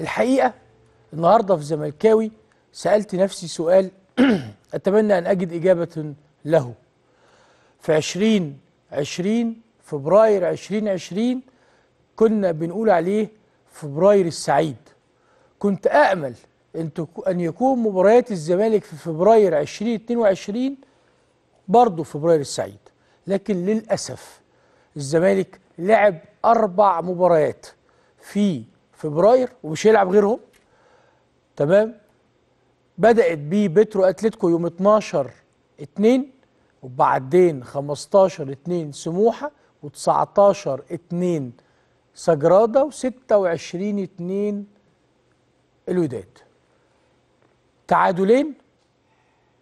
الحقيقة النهارده في زملكاوي سألت نفسي سؤال أتمنى أن أجد إجابة له. في 2020 فبراير 2020 كنا بنقول عليه فبراير السعيد. كنت تكو- أن يكون مباريات الزمالك في فبراير 2022 برضه فبراير السعيد. لكن للأسف الزمالك لعب أربع مباريات في فبراير ومش هيلعب غيرهم. تمام؟ بدأت ببترو أتلتيكو يوم 12 2 وبعدين 15 2 سموحة و19 2 سجرادا و26 2 الوداد. تعادلين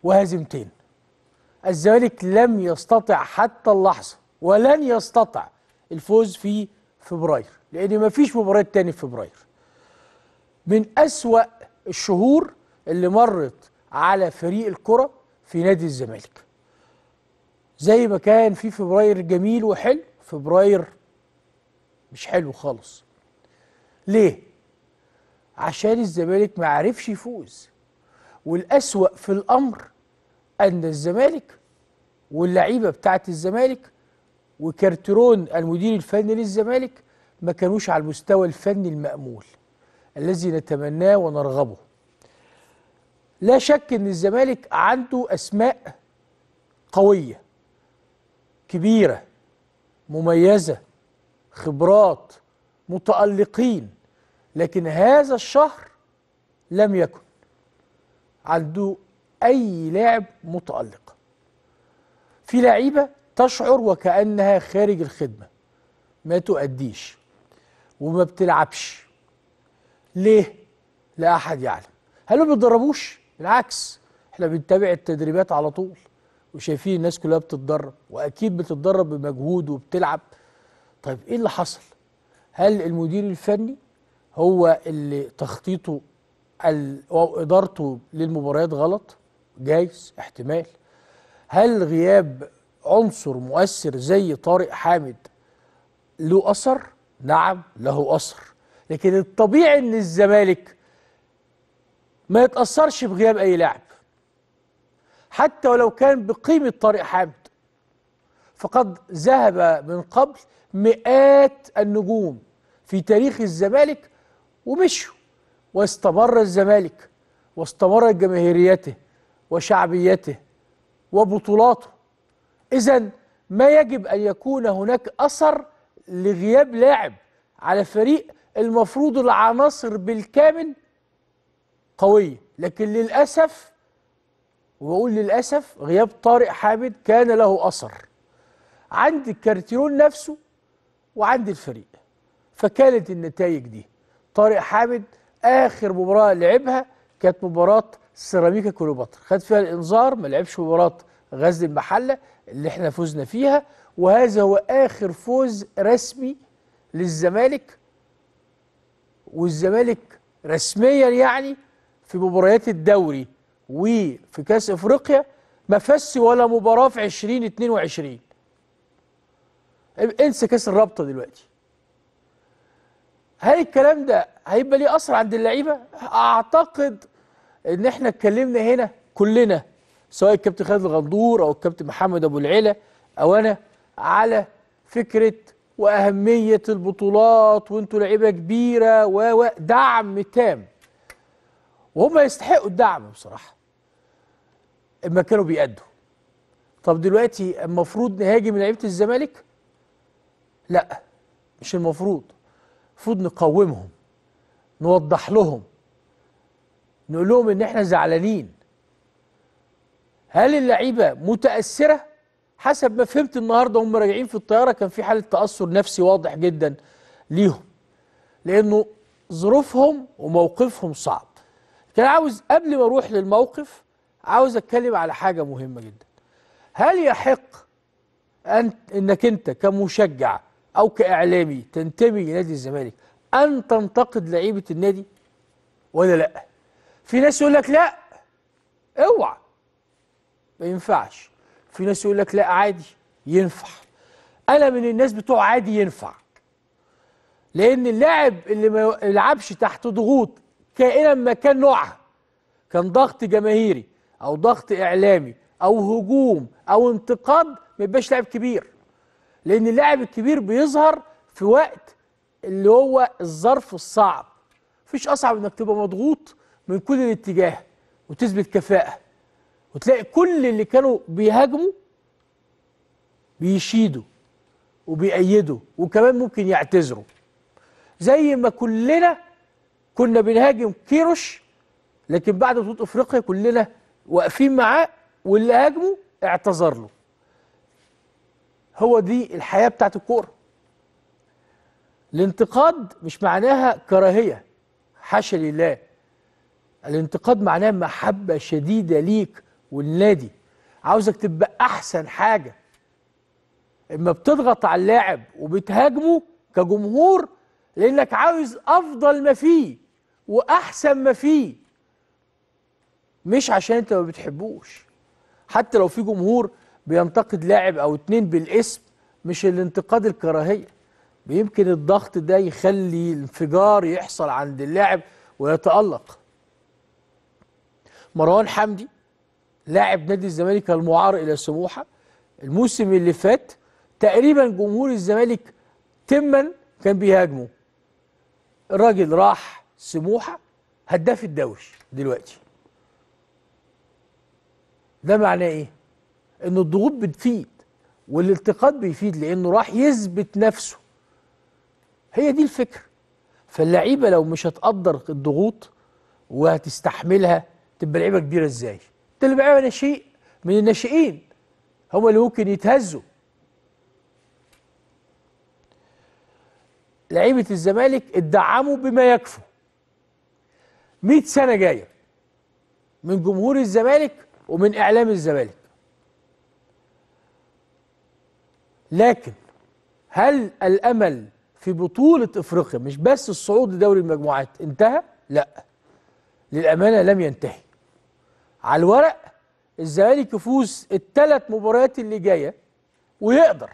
وهزيمتين الزمالك لم يستطع حتى اللحظة ولن يستطع الفوز في فبراير لأن مفيش مباريات تاني في فبراير. من أسوأ الشهور اللي مرت على فريق الكرة في نادي الزمالك. زي ما كان في فبراير جميل وحلو فبراير مش حلو خالص. ليه؟ عشان الزمالك ما عرفش يفوز. والأسوأ في الأمر أن الزمالك واللعيبة بتاعت الزمالك وكارترون المدير الفني للزمالك ما كانوش على المستوى الفني المأمول الذي نتمناه ونرغبه. لا شك إن الزمالك عنده أسماء قوية كبيرة مميزة خبرات متألقين لكن هذا الشهر لم يكن عنده أي لاعب متألق. في لعيبة تشعر وكأنها خارج الخدمة ما تؤديش وما بتلعبش ليه؟ لا احد يعلم هل ما بيتدربوش؟ بالعكس إحنا بنتابع التدريبات على طول وشايفين الناس كلها بتتدرب وأكيد بتتدرب بمجهود وبتلعب طيب إيه اللي حصل؟ هل المدير الفني هو اللي تخطيطه أو إدارته للمباريات غلط؟ جايز احتمال هل غياب عنصر مؤثر زي طارق حامد له أثر؟ نعم له أثر. لكن الطبيعي إن الزمالك ما يتأثرش بغياب أي لاعب. حتى ولو كان بقيمة طارق حامد فقد ذهب من قبل مئات النجوم في تاريخ الزمالك ومشوا واستمر الزمالك واستمرت جماهيريته وشعبيته وبطولاته. اذا ما يجب أن يكون هناك أثر لغياب لاعب على فريق المفروض العناصر بالكامل قوية. لكن للأسف وبقول للأسف غياب طارق حامد كان له أثر عند الكارتيرون نفسه وعند الفريق. فكانت النتائج دي. طارق حامد آخر مباراة لعبها كانت مباراة سيراميكا كليوباترا. خد فيها الإنذار ما لعبش مباراة غزل المحلة اللي إحنا فزنا فيها وهذا هو آخر فوز رسمي للزمالك. والزمالك رسميا يعني في مباريات الدوري وفي كأس أفريقيا ما فازش ولا مباراة في 2022 انسى كأس الرابطة دلوقتي. هل الكلام ده هيبقى ليه أثر عند اللعيبة؟ أعتقد إن إحنا اتكلمنا هنا كلنا سواء الكابتن خالد الغندور أو الكابتن محمد أبو العلا أو أنا على فكرة وأهمية البطولات وأنتوا لعيبة كبيرة و و- دعم تام. وهم يستحقوا الدعم بصراحة. إما كانوا بيأدوا. طب دلوقتي المفروض نهاجم لعيبة الزمالك؟ لا مش المفروض. المفروض نقومهم نوضح لهم نقول لهم إن إحنا زعلانين. هل اللعيبة متأثرة؟ حسب ما فهمت النهارده هم راجعين في الطيارة كان في حالة تأثر نفسي واضح جدا ليهم. لأنه ظروفهم وموقفهم صعب. كان عاوز قبل ما أروح للموقف عاوز أتكلم على حاجة مهمة جدا. هل يحق أن إنك أنت كمشجع أو كإعلامي تنتمي لنادي الزمالك أن تنتقد لعيبة النادي ولا لأ؟ في ناس يقول لك لأ اوعى. ما ينفعش. في ناس يقول لك لا عادي ينفع. أنا من الناس بتوع عادي ينفع. لأن اللاعب اللي ما يلعبش تحت ضغوط كائنا ما كان نوعها كان ضغط جماهيري أو ضغط إعلامي أو هجوم أو انتقاد ما يبقاش لاعب كبير. لأن اللاعب الكبير بيظهر في وقت اللي هو الظرف الصعب. مفيش أصعب إنك تبقى مضغوط من كل الاتجاه وتثبت كفاءة. وتلاقي كل اللي كانوا بيهاجموا بيشيدوا وبيأيدوا وكمان ممكن يعتذروا. زي ما كلنا كنا بنهاجم كيروش لكن بعد بطولة إفريقيا كلنا واقفين معاه واللي هاجمه اعتذر له. هو دي الحياة بتاعت الكورة. الانتقاد مش معناها كراهية. حاشا لله. الانتقاد معناه محبة شديدة ليك والنادي. عاوزك تبقى أحسن حاجة. إما بتضغط على اللاعب وبتهاجمه كجمهور لأنك عاوز أفضل ما فيه وأحسن ما فيه. مش عشان أنت ما بتحبوش. حتى لو في جمهور بينتقد لاعب أو اتنين بالاسم مش الانتقاد الكراهية. يمكن الضغط ده يخلي انفجار يحصل عند اللاعب ويتألق. مروان حمدي لاعب نادي الزمالك المعار إلى سموحة. الموسم اللي فات تقريبا جمهور الزمالك تما كان بيهاجمه. الراجل راح سموحة هداف الدوري دلوقتي. ده معناه إيه؟ إن الضغوط بتفيد والالتقاط بيفيد لأنه راح يثبت نفسه. هي دي الفكرة. فاللعيبة لو مش هتقدر الضغوط وهتستحملها تبقى لعيبة كبيرة إزاي؟ ده اللي ناشئ من الناشئين هم اللي ممكن يتهزوا. لعيبة الزمالك ادعموا بما يكفوا. 100 سنة جاية من جمهور الزمالك ومن إعلام الزمالك. لكن هل الأمل في بطولة إفريقيا مش بس الصعود لدوري المجموعات انتهى؟ لا. للأمانة لم ينتهي. على الورق الزمالك يفوز الثلاث مباريات اللي جاية ويقدر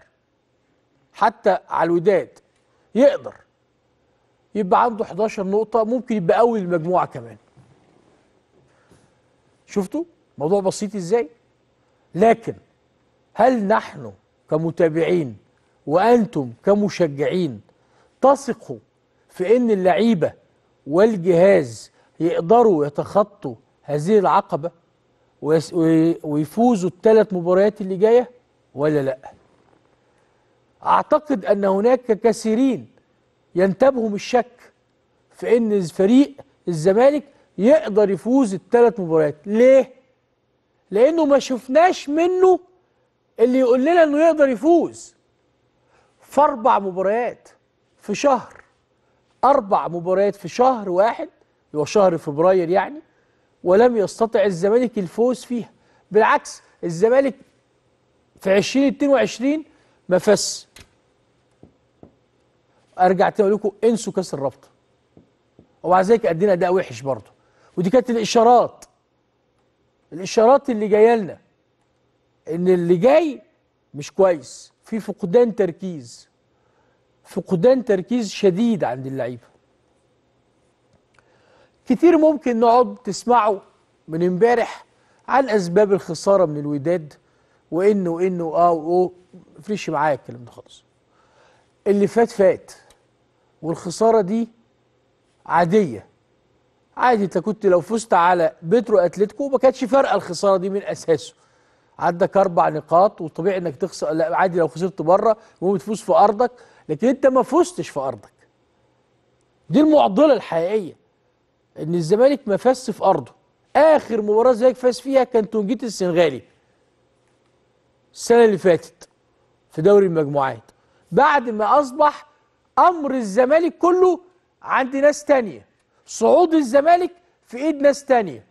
حتى على الوداد يقدر. يبقى عنده 11 نقطة ممكن يبقى أول المجموعة كمان. شفتوا؟ موضوع بسيط إزاي؟ لكن هل نحن كمتابعين وأنتم كمشجعين تثقوا في أن اللعيبة والجهاز يقدروا يتخطوا هذه العقبة ويفوزوا الثلاث مباريات اللي جاية ولا لأ؟ أعتقد أن هناك كثيرين ينتابهم الشك في أن فريق الزمالك يقدر يفوز الثلاث مباريات. ليه؟ لأنه ما شفناش منه اللي يقول لنا أنه يقدر يفوز. في أربع مباريات في شهر أربع مباريات في شهر واحد اللي هو شهر فبراير يعني ولم يستطع الزمالك الفوز فيها. بالعكس الزمالك في 2022 ما فاز. أرجع تاني أقول لكم انسوا كأس الرابطة. ومع ذلك أدينا أداء وحش برضه. ودي كانت الإشارات. الإشارات اللي جاية لنا إن اللي جاي مش كويس. في فقدان تركيز. فقدان تركيز شديد عند اللعيبة. كتير ممكن نقعد تسمعوا من امبارح عن أسباب الخسارة من الوداد وإنه وإنه آه واه مفرقش معايا الكلام ده خالص. اللي فات فات. والخسارة دي عادية. عادي أنت كنت لو فزت على بيترو أتلتيكو ما كانتش فارقة الخسارة دي من أساسه. عندك أربع نقاط وطبيعي إنك تخسر لا عادي لو خسرت بره المهم تفوز في أرضك لكن أنت ما فزتش في أرضك. دي المعضلة الحقيقية. إن الزمالك ما فازش في أرضه. آخر مباراة الزمالك فاز فيها كان تونجيت السنغالي. السنة اللي فاتت في دوري المجموعات. بعد ما أصبح أمر الزمالك كله عند ناس تانية. صعود الزمالك في إيد ناس تانية.